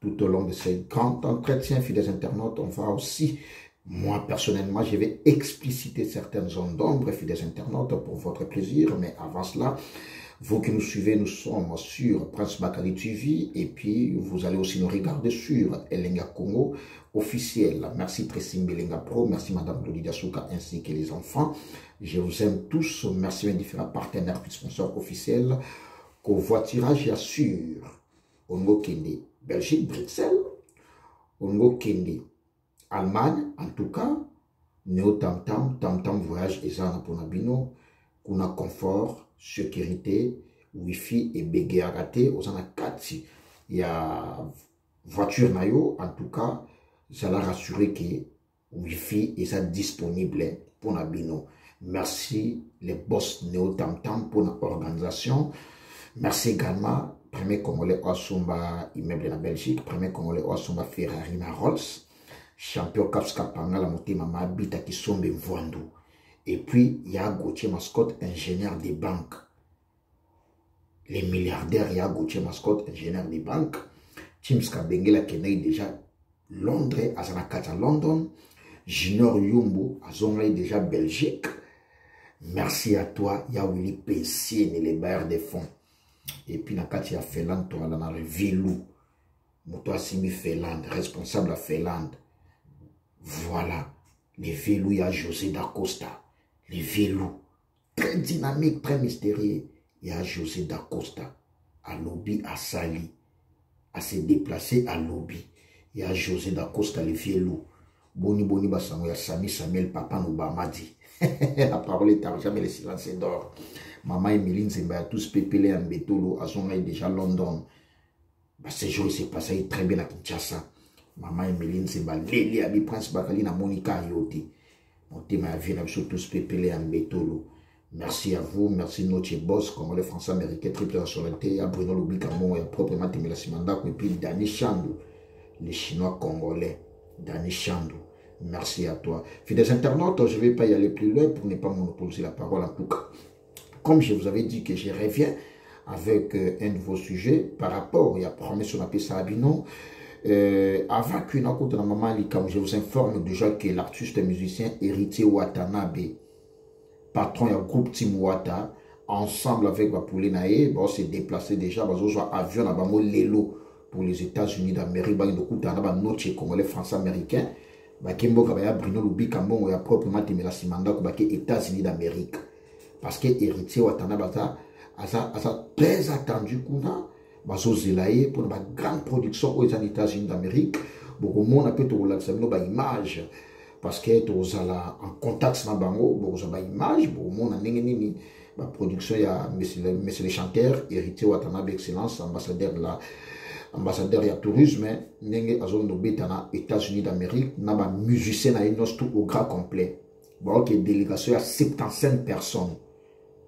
tout au long de ces grands entretiens, fidèles internautes, on va aussi moi, personnellement, je vais expliciter certaines zones d'ombre, des internautes, pour votre plaisir. Mais avant cela, vous qui nous suivez, nous sommes sur Prince Bakari TV. Et puis, vous allez aussi nous regarder sur Elenga Congo officiel. Merci Tracy Belenga Pro, merci Madame Lolida Souka ainsi que les enfants. Je vous aime tous. Merci mes différents partenaires et sponsors officiels. voiturage, assure. olingi okende belgique bruxelles olingi okende allemagne en tout cas neo tamtam tamtam voyage eza na mpona bino kuna confort sécurité wifi ebegeyaka te oza na kati ya voiture na yo en tout cas zala rassure ke wifi eza disponible mpo na bino merci le boss neo tamtam mpo na organisation merci également premier congolais oyo asomba immeuble na belgique premier congolais oyo asomba ferrari na rolls champion caps kapangala motema mabita kisombe mvwandu et puis ya gautier mascotte ingénieur de banque les milliardaires ya Gauthier Mascotte ingénieur de banque Chims Kabengela akendaki déjà Londres aza na kati ya London Junior Yumbu azongaki déjà Belgique merci à toi ya Willy Pensiene le bailleur de fonds et puis na kati ya Finlande toala na Vilu moto asimbi Finlande responsable ya Finlande voilà le Vilu ya José Dacosta le Vilu très dynamique très mystérieux ya josé dacosta alobi asali ase déplace alobi ya josé dacosta le vieux loup boni boni basango ya sami samuel papa nobama di la parole est à jamais le silence est d'or mama emili nzemba ya tous pepele ya mbetolo azongai déjà london ba séjour ese pasa ye très bien na kinshasa mama emeli nzemba leli abi prince bakali na moni ka yo te motema ya vie na biso tous pepele ya mbetolo Merci à vous, merci Noche Boss, Congolais français américain, triple nationalité, à Bruno Lubika Moya, propre Matemela Simandako, et puis Dani Chandou, les Chinois congolais, Dani Chandou. Merci à toi. Fidèles internautes, je ne vais pas y aller plus loin pour ne pas monopoliser la parole en tout cas. comme je vous avais dit que je reviens avec euh, un nouveau sujet par rapport à la promesse sur la Abinon. Euh, avant que nakutana mama likam je vous informe déjà que l'artiste musicien héritier watanabe patron ya groupe team wata ensemble avec bapule na ye baose déplace déjà bazozwa avion na bango lelo pour les états-unis d'amérique bakende okutana na banoche congolais français américain bake mboka baya bruno lubika mbongo ya propre matemela nsima ndako bake états-unis d'amérique parce que héritier watana baza aza, aza très attendu kuna bazozela ye mpona bagrande production oyo eza na états-unis d'amérique bokomona mpe tokolakisa bino baimage parce que tokozala en contact na bango bokozwa baimage bokomona ndenge nini ba production ya monsieur le, monsieur le chanteur héritier watanabe excellence ambassadeur de la ambassadeur ya tourisme ndenge azongi kobeta na états-unis d'amérique na bamusicien na ye nyonso tout au grand complet baoke délégation ya 75 personnes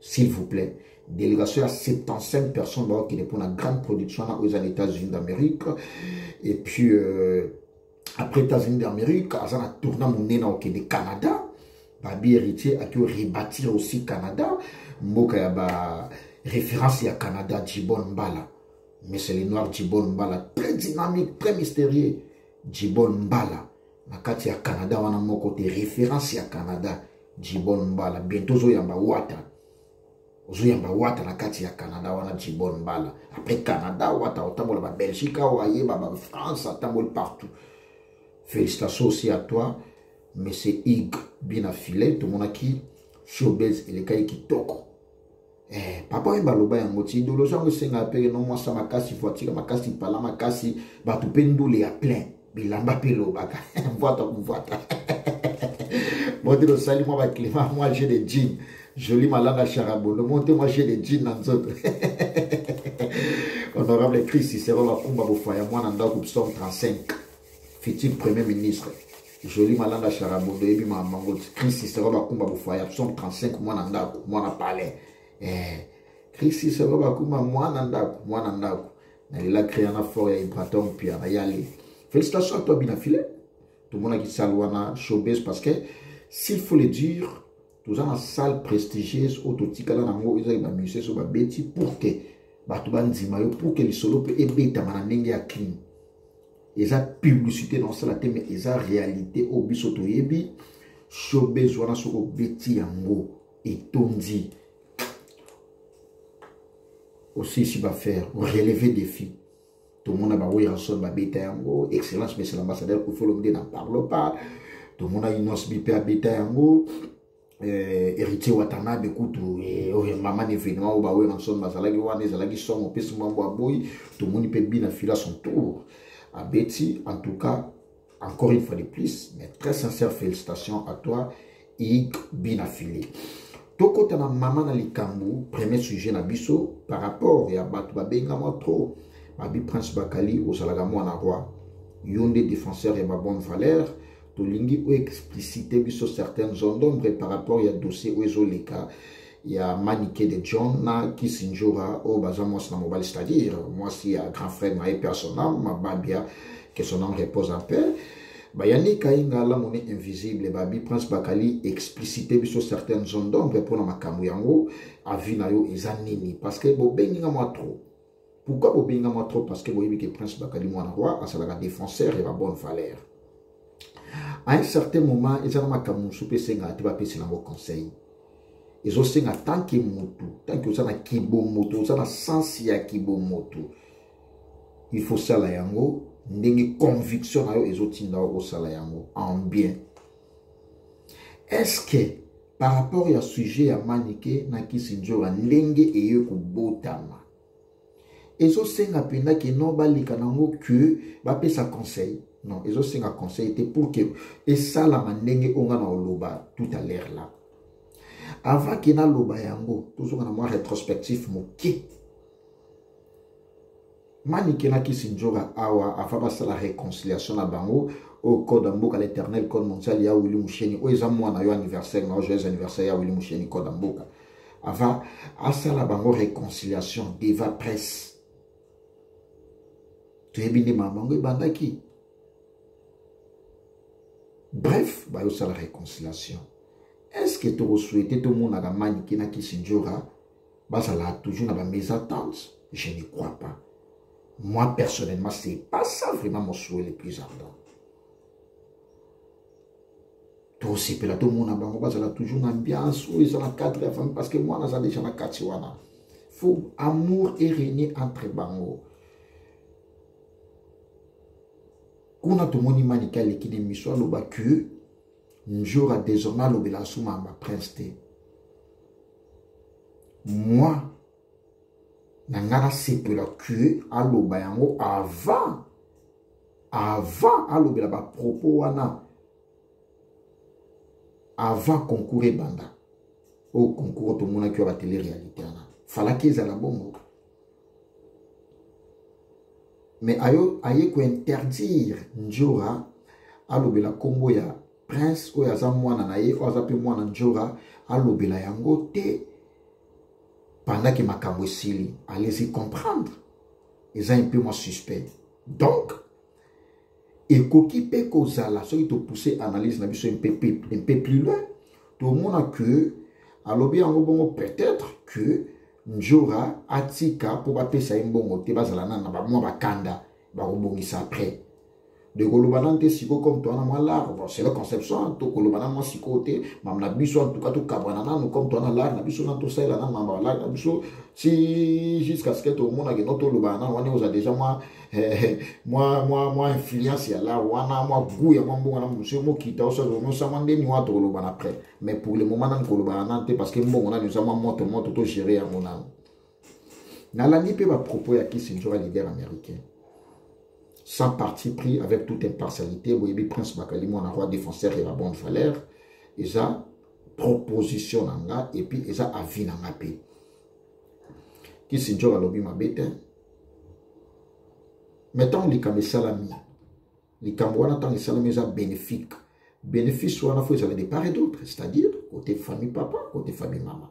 s'il vous plaît délégation ya 75 personnes baokende mpona grande production wana oyo eza na états-unis d'amérique et puis euh, après états-unis d'amérique aza na tourna monene okende canada babi héritier ake rebâtir aussi canada mboka ya ba référence ya canada jibon mbala monsieur le noir jibon mbala très dynamique très mystérieux jibon mbala na kati ya canada wana moko te référence ya canada jibon mbala bientôt ozoyamba wata ozoyamba wata na kati ya canada wana jibon mbala après canada wata otambola ba belgique awa ayeba ba france atamboli partout félicitation aussi à toi monsieur ig bina filet tomonaki showbase elekaki kitoko eh, papa oyo baloba yango ti idologie yango esengaka mpe no mwasa makasi voiture makasi pala makasi bato mpe ndule ya plein bilamba mpe elobaka mvwata kumvwata mote losali mwa baclima mwa jeu de jean joli malanga charabono mote mwa jeu de jean na nzoto honorable chris cicero bakumba bofaya mwana ndako psaume 35 futur premier ministre joli malanga charabondo yebi mamango chris cicero bakumba bofaya psaume 35 mwana ndako mwana palais eh, chris cicero bakumba mwana ndako mwana ndako na lela créa na fort ya ibraton mpia na yale félicitation à toi binafile tomonaki sale wana showbase parce que s'il faut le dire toza na salle prestigieuse oyo totikala nango ezali bamusiciens oyo babeti pour que bato bandima yo pour que lisolo mpe ebetama na ndenge ya crime eza publicité na osala te mais eza réalité oyo biso toyebi showbase wana soki obeti yango etondi osisi bafaire releve défi tomona ba werrason babeta yango excellence monsieur l'ambassadeur kofolo nde na parlo pas tomona inos bipe abeta yango eh, héritier watanabe kutu eh, oh, mama na événement oyo baoyo na nsoni bazalaki wana ezalaki somo mpesi mwambo aboyi tomoni mpe bina fila son tour abeti en tout cas Encore une fois de plus, mes très sincères félicitations à toi, Ig Binafili. Tokota na maman na likambu, premier sujet na biso, par rapport ya batu babenga moi trop, Babi Prince Bakali, ozalaga mwana roi, yon des défenseurs ya ba bonne valeur, tolingi ou expliciter biso certaines zones d'ombre par rapport ya dossier ou ezoleka, ya manike de john na kisindjora oyo baza mwasi na mobali c'est-à-dire mwasi ya grand frère na ye personam mababia que son âme repose en paix bayani kainga lamoni invisible babi prince bakali explicite biso certaines zones d'ombre mpo na makambo yango avi na yo eza nini parce que bobengi nga mwa trop Pourquoi bobengama trop parce que boyebi que Prince Bakali mwana roi asalaka défenseur ya ba bonne valeur. À un certain moment ezaka makambo mosusu mpe esengaka te bapesa nango conseil. Ezosenga tant que motu, tant que oza na kibomoto, oza na sens ya kibomoto. Il faut sala yango ndenge conviction na yo ezotinda yo kosala yango en bien. Est-ce que par rapport ya sujet ya manike na kisindjora ndenge eye kobotama ezosenga mpenza ke non baleka nango ke bapesa conseil non ezosenga conseil te pour ke esalama ndenge oyo nga na oloba tout à l'heure là avant ke naloba yango tozonga na mwa rétrospectif moke manike na kisindjora awa afa basala réconciliation na bango oyo code ya mboka l'éternel code mondial ya wili musheni oyo eza mwana yo anniversaire na yo joyeux anniversaire ya wili musheni code ya mboka ava asala bango réconciliation deva presse toyebi nde mama bango ebandaki bref bayosala réconciliation est ce que tokosouhaite tomonaka manike na kisindjora bazala toujours na ba mésentente je ne crois pas moi personnellement c'est pas ça vraiment mon souhait le plus ardent tosepela tomona bango bazala toujours na ambiance oyo eza na cadre ya famille parce que mwana aza déjà na kati wana faut amour et régner entre bango kuna tomoni manika aleki na miso aloba que mjora désormais alobela asumama prince te moi na ngai nasepela que aloba yango avant avant alobela bapropos wana avant concours ebanda oyo concours tomonaki oyo batele réalité wana falaki ezala bongo mais ayo aye kointerdire njora alobela nkombo ya prince oyo aza mwana na ye oyo aza mpe mwana njora alobela yango te pendaki makambo esili alesi comprendre eza mpe mwa suspect donc ekoki mpe kozala soki topousse analyse na biso mpe plus loin tomona que alobi yango bongo peut-être que njora atika mpo bapesa ye mbongo te bazala nana bamwa bakanda bakobongisa après de koloba nanu te sikoyo comme toa na mwa lar bon c'est le conception tokoloba na mwa sikoyo te mam na biso en tout cas tokabwana nanu comme toa na lar na biso nanu tosalela na mamba lar na biso ti jusqu'à ce que tomonake no tolobana nanu wana oza déjà mwa mwa mwa mwa influence ya lar wana mwa gout ya mwa mbongo na mosusu mokita osazonosama nde ni wana tokolobana après mais pour le moment nanu kolobana nanu te parce que mbongo nanu eza mwa moto moto togere yango nanu nalandi mpe bapropos ya kisindjora leader américain sans parti pris avec toute impartialité boyebi prince bakali mwana roi défenseur ya babonne valeur eza proposition na nga epuis eza avis na nga mpe kisindjora alobi mabe te mais ntango likambo esalami likambo wana ntango esalami eza bénéfique bénéfice wana fo ezala de part et d'autre c'est-à-dire kote famille papa kote famille mama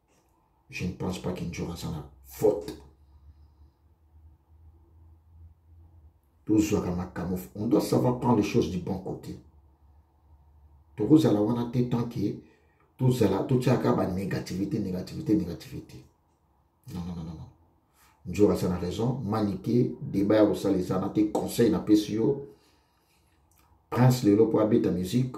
Je ne pense pas que Ndjora aza na faute. tozwaka makambo on doit savoir prendre les choses du bon côté tokozala wana te tant ke tozala totyaka banégativité négativité négativité non non non non nzora aza na raison manike débat ya kosala eza na te conseil napesi yo prince lelo mpo abeta musique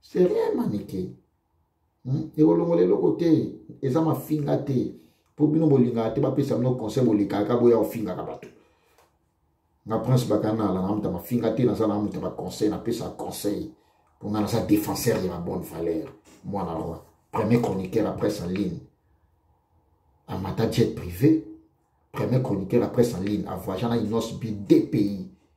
c'est rien manike hmm? ekolongola eloko te eza mafinga te mpo bino bolingaka te bapesa bino conseil bolekaka boya ofingaka bato nga prince bakana alanga moto ya mafinga te naza na moto ya baconseil napesa conseil mpo nga naza défenseur ya babonne valeur mwana roi premier chroniqueur ya presse en ligne amata jet privé premier chroniqueur ya presse en ligne avoyage na inos bi deux pays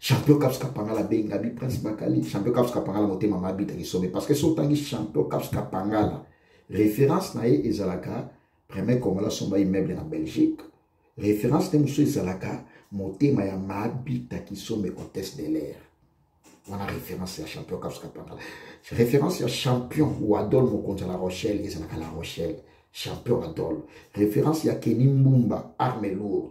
champion caps kapangala be ngabi prince bakali champion caps kapangala motema mabi tangi sobe parce que so tangi champion caps kapangala référence na ye ezalaka premier congolais asomba immeuble na belgique référence nde mosusu ezalaka motema ya mabi takisombe hôtesse de l'air wana référence ya champion caps kapangala référence ya champion wadol mokonzi ya la rochelle ezalaka la rochelle champion adol référence ya keni mbumba arme lourde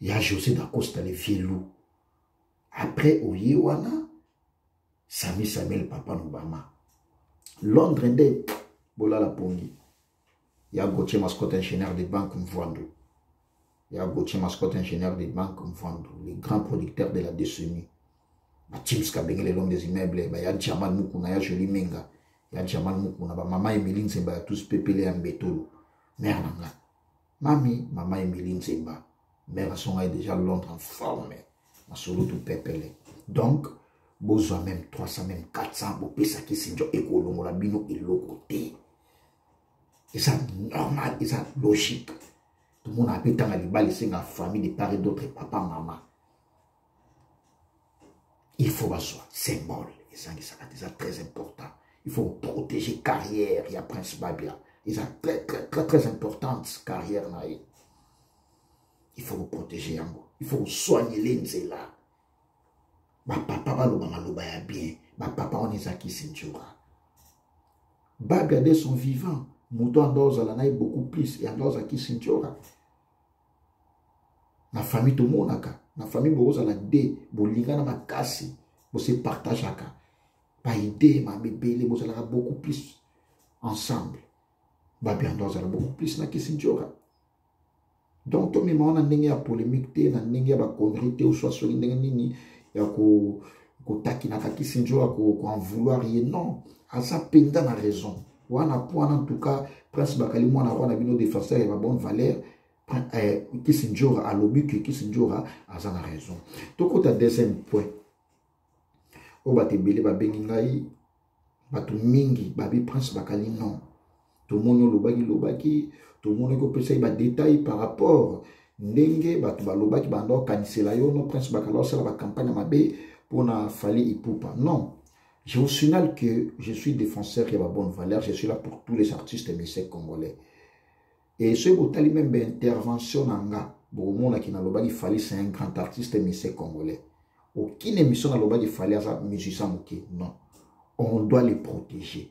ya josé dacosta le vieux loup après oye wana sami samuel papa nobama londres nde bolala pongi ya gautier mascotte ingénieur de banque mvwandu ya gautier mascotte ingénieur de banque mvwandu le grand producteur de la décennie batims kabenge le l'homme des immeubles baya diamal mukuna ya joli menga ya diamal mukuna bamama emeli nzemba ya tous pepele ya mbetolo mare na ngai Mami, mama Emily Nzemba, mère asonga est déjà Londres en forme. Masolo tout pepele. Donc, bozwa même 300 même 400 bopesa kisi njo ekolongola bino eloko te. Eza normal, eza logique. Tout le monde a pu tanga libali singa famille de part et d'autre papa maman. il faut bazwa symbole ezangisaka te eza très important il faut protéger carrière ya prince babia eza très très très très importante carrière na ye il faut koprotege yango il faut kosoignele nzela bapapa baloba maloba ya bien bapapa wana eza kisinjora babia de son vivant moto anda ozala na ye beaucoup plus yanda oza kisinjora na famille tomonaka na famille bokozala de bolingana makasi bose partageaka baide mabe ebele bozalaka beaucoup plus ensemble babiando azala beaucoup plus na kisinjora donc tomema wana ndenge ya polémique te na ndenge ya baconnerie te oswa soki ndenge nini ya kotakinaka kisinjora koen vouloir ye non aza mpenza na raison wana pwana ntuka prince bakali mwana wana bino defenseur ya babonne valeur eh, kisindjora alobi ke kisindjora aza na raison tokota deuxième point oyo bato ebele babengi ngai bato mingi babi prince bakali non tomoni olobaki lobaki tomoni kopesa ye badetail par rapport ndenge bato balobaki banda okanisela yo no prince bakali osala bacampagne mabe mpona fali ipupa non Je vous signale que je suis défenseur ya ba bonne valeur, je suis là pour tous les artistes musiciens congolais. Et ce botali même ba intervention na nga, bokomona ki nalobaki Fally c'est un grand artiste musicien congolais. Aucune émission nalobaki Fally aza musicien moke, non. On doit les protéger.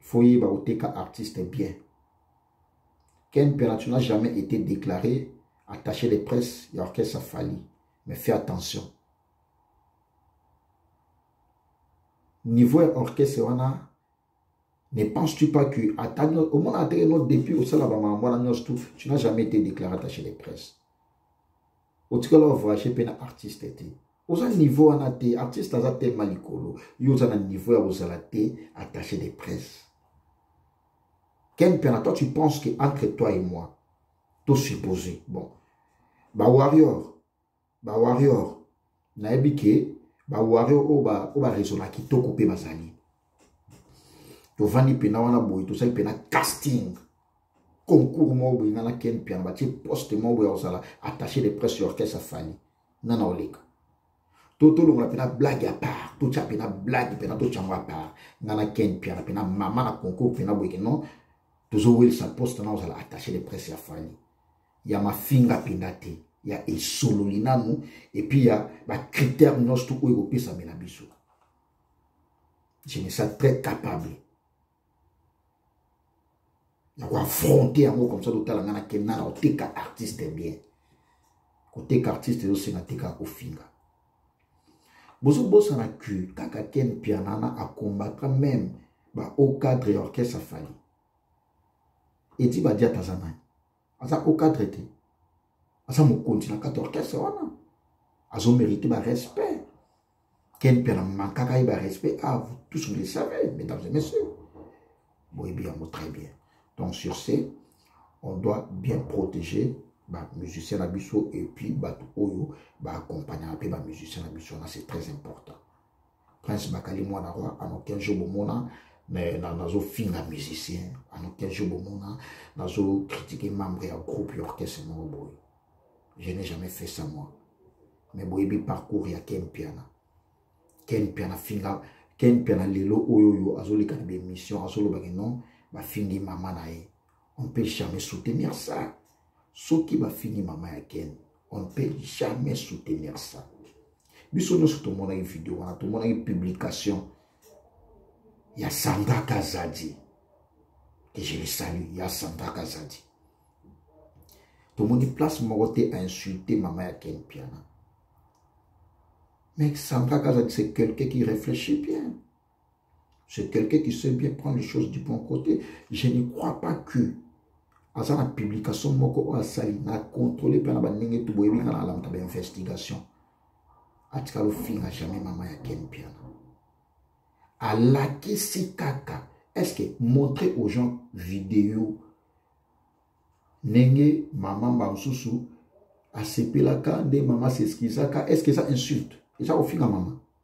soyez un artiste bien ken piana tu n'as jamais été déclaré attaché de presse et orchestre fallu mais fais attention niveau orchestre on a Ne penses-tu pas que, au moins, depuis au Salabama, tu n'as jamais été déclaré attaché les presse. otikala ovrage mpe na artiste te oza niveau wana te artiste aza telema likolo yo oza na niveau ya kozala te attaché de presse ken mpena toi tu penses que entre toi et moi to suppose bon bawarrior bawarrior nayebi ke baware oyo baresona kitoko mpe bazali tovandi mpena wana boye tosali mpena casting concours moko boye nga na ken mpiana batie poste moko boye ya kozala attaché de presse ya orchestre afani nga na oleka to tolongola mpena blague ya part totya mpena blague mpena totyango ya part nga na ken mpiana mpena mama na concours mpena boyeke non tozowelisa poste na kozala attaché de presse ya fani ya mafinga mpenza te ya esololi nanu epuis ya bacritère nyonso to oyo ekopesamela biso je me sens très capable ya koaffronte yango comme ça totala ngai nakenda na koteka artiste bien koteka artiste ezosenga te kaka kofinga bozobosana que kaka ken pianana akombatra meme bahaut cadre ya orchestre afali edi badiata aza nani aza o cadre te aza mokonzi na kati orchestre wana azo mérite barespect ken mpe na mankaka ye barespect a ah, vous tous vous le savez mesdames et messieurs boyebi yango très bien donc sur ce on doit bien protéger bamusicien na biso et puis bato oyo baaccompagnaka mpe bamusicien na biso wana c'est très important prince bakali mwana roi en aucun jour bomona mais nazofinga musicien en aucun jour bomona nazocritique membre ya groupe ya orchestre moko boye je n'ai jamais fait ça moi mais boyebi parcours ya ken piana ken piana finga ken piana lelo oyo oyo azoleka na baémission azolobaki non bafingi mama na ye on peut jamais soutenir ça soki bafingi mama ya ken on ne peut jamais soutenir ça biso nyonso tomonaki video wana tomonaki publication ya sandra kazadi que je le salue ya sandra kazadi tomoni place moko te ainsulte mama ya ken piana mais sandra kazadi c'est quelqu'un qui réfléchit bien C'est quelqu'un qui sait bien prendre les choses du bon côté. Je ne crois pas que aza na publication moko oyo asali na contrôle mpe na bandenge tu boyebi nga na alamuka bainvestigation atikala ofinga jamais mama ya ken piana alakisi kaka estce montre aux gens video ndenge mama mba mosusu asepelaka nde mama aseskizaka estce eza insulte eza kofinga mama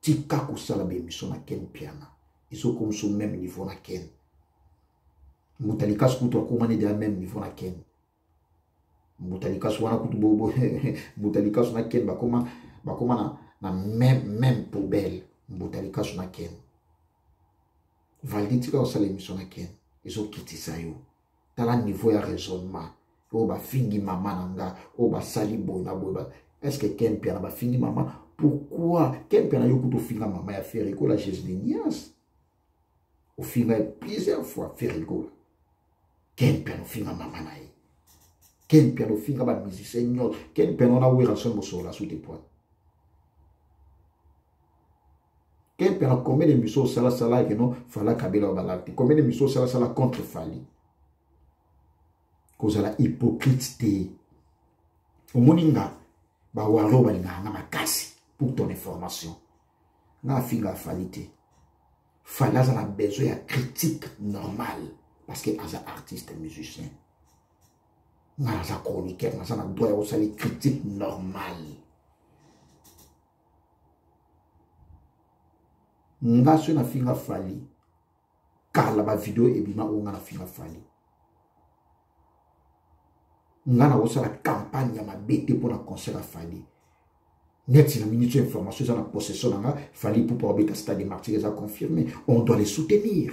tika kosala bemission na ken piana ezokomisa meme niveau na ken mbuta likasi kutu akoma nde deja meme niveau na ken mbuta likasi wana kutu bobo mbuta likasi na ken bakoma bakoma na, na meme, meme poubelle mbuta likasi na ken valdi tika kosala emission na ken ezokitisa yo tala niveau ya raisonnement oyo bafingi mama na nga oyo basali boye na boye estce que ken piana bafingi mama pourquoi ken piana yo kutu ofinga mama ya ferikola geslinias ofinga ye plusieurs fois ferikola ken piana ofinga mama na ye ken piana ofinga bamusicien nyonso ken piana wana werrason mosolo asute poine kempe na combien de miso osalasala keno fala kabila wa balaki te combien de miso osalasala contre fali kozala hypocrite te omoni nga bawaro balingaka nga makasi pour ton information nga afinga afali te fali aza na besoin ya critique normale parce que aza artiste musicien nga naza chroniqueur naza na droit ya kosali critique normale nga so nafinga fali kala bavideo ebima oyo nga nafinga fali nga nakosala campagne ya mabe te mpo na concert ya fali neti na minute ya information eza na possession na nga fali pupa obeta stade de martyr eza confirme on doit les soutenir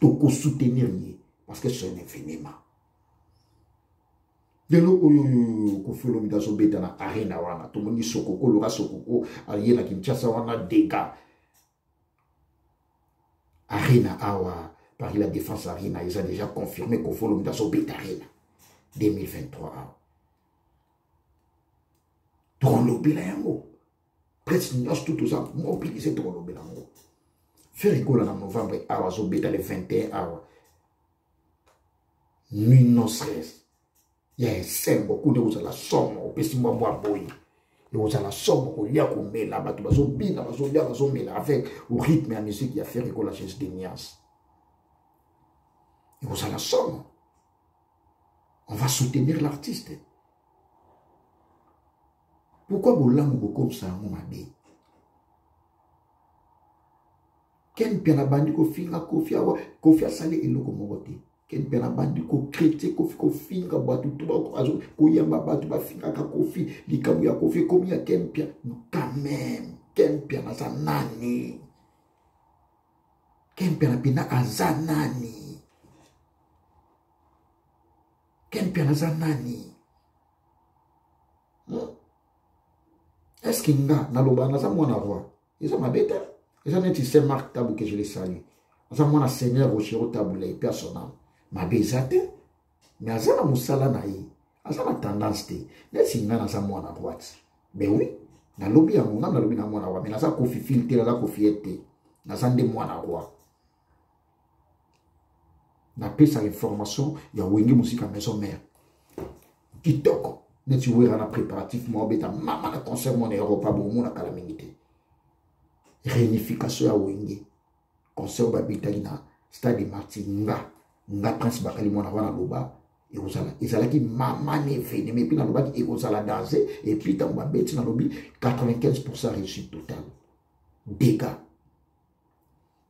toko soutenir ye parce que c'est un infiniment lelo oyo kofi olomide azobeta na arena wana tomoni sokoko lora sokoko aye na kinshasa wana dega arena awa par la défense arena eza déjà confirmé kofi olomide azobeta arena 2023 awa tokolobela yango presse nyonso tu toza mobilise tokolobela yango ferre gola na novembre awa azobeta le 21 awa nuit non stress ya esengo kuna ekozala somo opesi mwa mwa boye ekozala somo kolia komela bato bazobina bazolia bazomela avec au rythme ya musique ya ferre gola jesus deniance ekozala somo on va soutenir l'artiste Pourquoi bolamu bokomisa yango mabe? Ken Mpiana bandi kofinga Kofi awa, Kofi asali eloko moko te. Ken Mpiana bandi kokritike Kofi, kofinga bato to bazo koyamba bato bafingaka Kofi, likambo ya Kofi ekomi ya Ken Mpiana. No, quand même, Ken Mpiana aza nani? Ken Mpiana mpenza aza nani? ken mpiana aza nani hmm? eske nga naloba naza mwana roi eza mabe te eza neti saint marc tabu ke je le salut aza mwana seigneur rochero tabula epe asonama mabe eza te me aza na mosala na ye aza na tendance te neti nga naza mwana droite ben oui nalobi yango nga nalobi na mwana roi me naza kofi fil te naza kofi ye te naza nde mwana roi napesa le formation ya wenge mosika maison mare kitoko neti wera na préparatif mwa obeta mama na concert mwana europa bomona kala mingi te réunification ya wenge concert oyo babetaki na stade marti nga nga prince bakali mwana wana loba ekozala ezalaki mama na evenema epuis nalobaki ekozala danse epuis ntango babeti nalobi 95 pourcent réussite totale dégats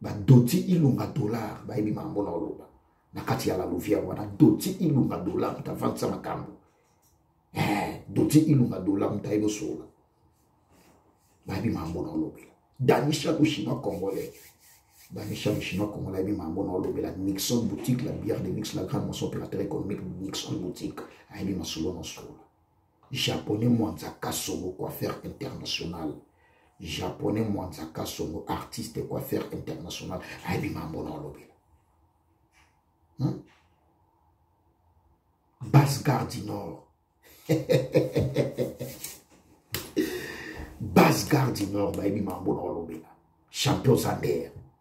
ba doti ilunga dollar ba ebi mambo na oloba na kati ya la louvière wana doti ilunga dollar muta vantisa makambo eh, doti ilunga dollar muta ebi osola ba ebi mambo na olobela danisha ko chinois congolais danisha ko chinois congolais ebi mambo na olobela nixon boutique la bière de nix la grande motion opérateur économique nixon boutique ayebi masolo na osola Japonais Mwanza Kasongo coiffeur international. Japonais Mwanza Kasongo artiste coiffeur international. Ayebi mambo na olobela. Hmm? Basse Gare du Nord. Basse Gare du Nord bayebi mambo na olobela. Champion Zander.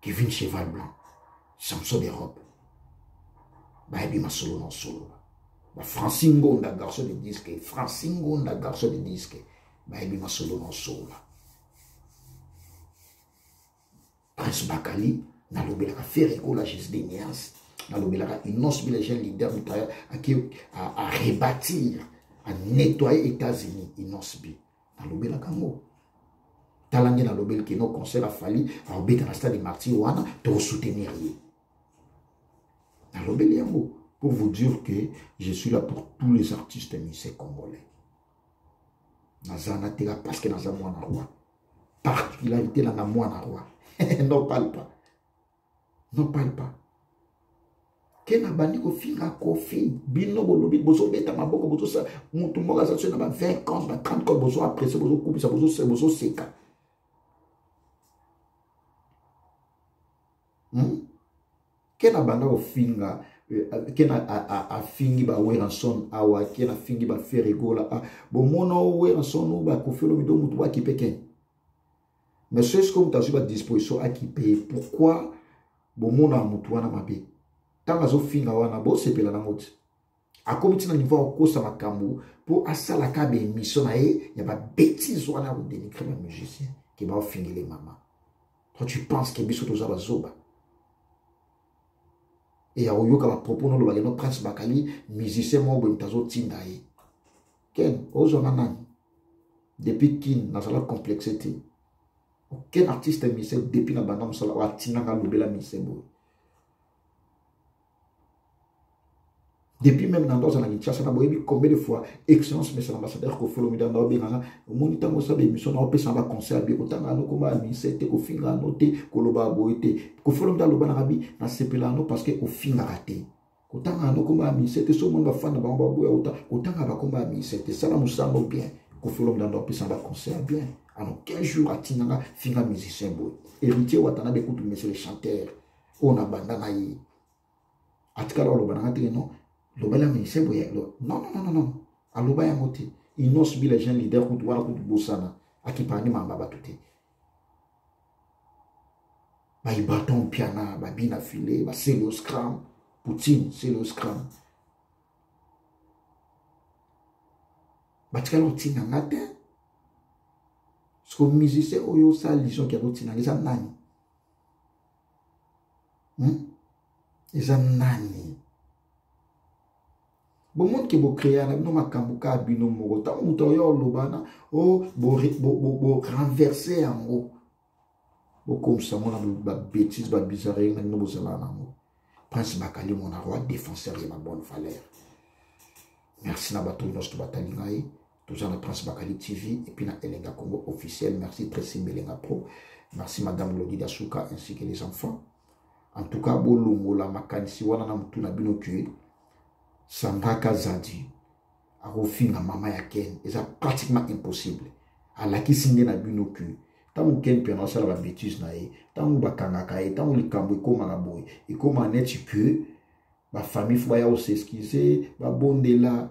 kevin cheval blanc samson d'europe bayebi masolo na osolola bafranci ngonda garçon de disque franci ngonda garçon de disque bayebi masolo na osolola prince bakali nalobelaka fere ekola jesus de nias nalobelaka inonce bile jeune leader moto ake arebâtir anettoye états-unis inonce bi nalobelaka yango tala nde nalobeli keno concert afali akobeta na stade martir wana tokosoutenir ye nalobeli yango pour vous dire que je suis là pour tous les artistes musicien congolais naza nateka parce que naza mwana roi particularité nanga mwana roi non palpa n'en parle pas ke nabandi kofinga kofi bino bolobi bozobeta maboko bozosala motu moko aza so na ba 20 ans na 30 ans bozo apprecie bozokubisa bozoseka hmm? ke nabanda kofinga eh, ke na afingi ba weranson awa ke nafingi ba ferregola ah, bomono weranson bakofelo mido motu bakipe ken mais soki soki moto azwi badisposition akipe ye pourkui bomonaka motu wana mabe ntango azofinga wana bosepela nango ti akomi ntina niveau ya kokosa makambo mpo asalaka baemission na ye ya babetise wana ya kodenigre bamusicien ke baofingele mama toi tu penses ke biso toza bazoba eya koyoka bapropos nolobake no prince bakali musicien moko boye moto azotinda ye ken ozwa nga nani depuis kin nazala complexe te aucun artiste musicien depuis na banda mosala oyo atinda nga lobela musicien boye depuis même na ndoza na kinshasa na boyebi combien de fois excellence mesa na ambassadeur kofolomida na obenganga omoni ntango osala émission na opesa na baconseil abi kotanga ano koma ya ministère te kofinga ano te koloba boye te kofolomida aloba na kabi nasepela ano parce que ofingaka te kotanga na noko ma ministère te somo ba fan na bango ba boya uta kotanga ba komba ministère te sala musango bien kofolo ndando apesa ba concert bien alors quel jour atinanga finga musicien boy héritier watana de kutu monsieur le chanteur on a banda na ye atikala oloba na te non lobela ministère boy non non non non aloba yango te innos bi les jeunes leaders kutu wana kutu bosana akipani mamba batu te baibaton piana babina file basele oscram poutine sele oscram batikali kotinda nga te siko musicien oyo osala lision ke akotinda nga eza nani hmm? eza nani bomoni ke bocrea na bino makambo kaka bino moko ntango moto oya olobana o oh, borenverse bo, bo, yango bokomisa yango na babétise babizarre na bino bozalaka na yango prince bakali mona roi défenseur ya babonne valeur merci na bato nyonso batali ngai toza na prince bakali tv et puis na elenga congo officiel merci très simba elenga pro merci madame lodida suka ainsi que les enfants en tout cas bolongola makanisi wana na motu na bino que sangaka zadi akofinga mama ya ken eza pratiquement impossible alakisi nde na bino que ntango ken mpe anasala babétise na ye ntango bakangaka ye ntango likambo ekomaka boye ekoma neti que bafamille fo baya koseskise babondela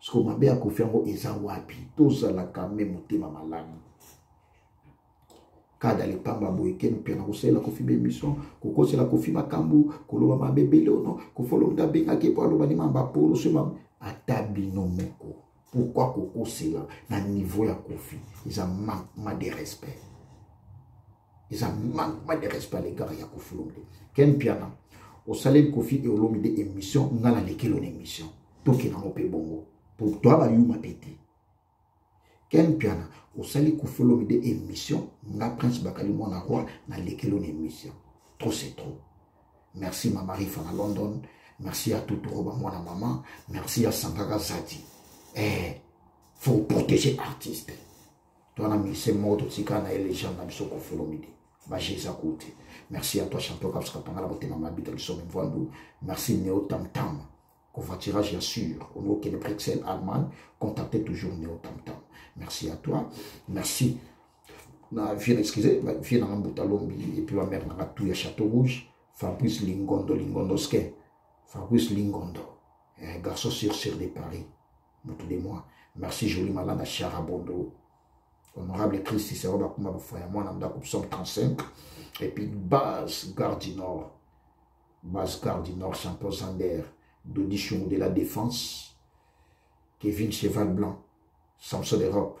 siko mabe ya kofi yango eza wapi tozalaka me motema malamu kada lipamba boye ken mpe na kosalela kofi be mission kokosela kofi makambo koloba mabe ebele ono kofolonga abengaki mpo aloba ni mamba polo so mamba ata bino moko pourkui kokosela na niveau ya kofi eza manquement de respect eza manquement de respect à l'égard ya kofi olomide ken mpiana osaleli kofi e olomide émission nga na lekelo na émission tokenda yango mpe bongo po toa bayuma mpe te ken mpiana osali kofi olomide émission nga prince bakali mwana roi na lekelo na émission trop c'est trop merci ma marie fana london merci ya tutoroba mwana mama merci ya sangaka zadi eh, faut protéger artiste toza na musicien moko totika na ye legende na biso kofi olomide baje eza kou te merci à toi champion kapsa kapanga na motema mabe ta biso mimvandu merci neo tamtam covoiturage ya sûr olingi okende bruxelles allemagne contacte toujours neo tamtam merci à toi merci na vie na excuse vie nanga mbuta lombi epuis bamere nanga tu ya château rouge fabrice lingondo lingondoske fabrice lingondo eh, garçon sur sur de paris mutu de moi merci jolie malanda shara bondo honorable christ sero bakuma bafwa ya mwana ndako psaume 35 et puis base garde du nord base garde du nord champion zander dodi shungu de la défense kevin cheval blanc samson europe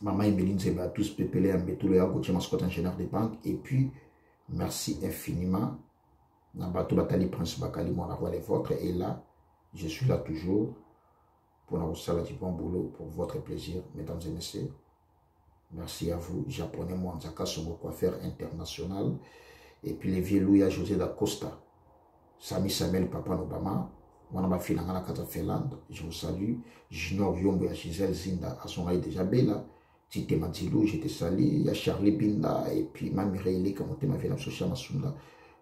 Maman Emily Nzembe à tous pepele ya mbetulo ya Gauthier Mascotte ingénieur de banque et puis merci infiniment na bato batali prince bakali mwana roi le vôtre et là je suis là toujours pour na kosala du bon boulot pour votre plaisir mesdames et messieurs merci à vous japonais mwanzaka songo coiffeur international et puis le vieux louya josé da costa Sami Samuel papa na Obama wana ba filanga na kata Finlande je vous salue Junior Yombo ya Gisèle Zinda asonga ye déjà bela Tite Matilu je te salue ya Charlie Binda et puis ma Mireille Leka motema vela social masunda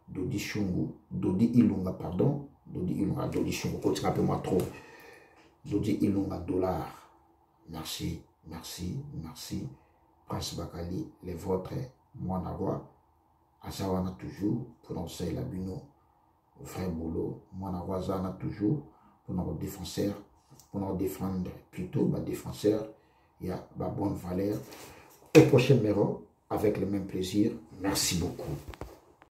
Dodi Shungu Dodi Ilunga pardon Dodi Ilunga Dodi Shungu kotika pe moi trop Dodi Ilunga dollar merci merci merci Prince Bakali les vôtres moi na roi aza wana toujours mpona kosalela bino vrai bolo mwana yango aza wana toujours mpona kodefenseur mpona kodefendre plutôt badefenseur ya babonne valeur au prochain numéro avec le même plaisir merci beaucoup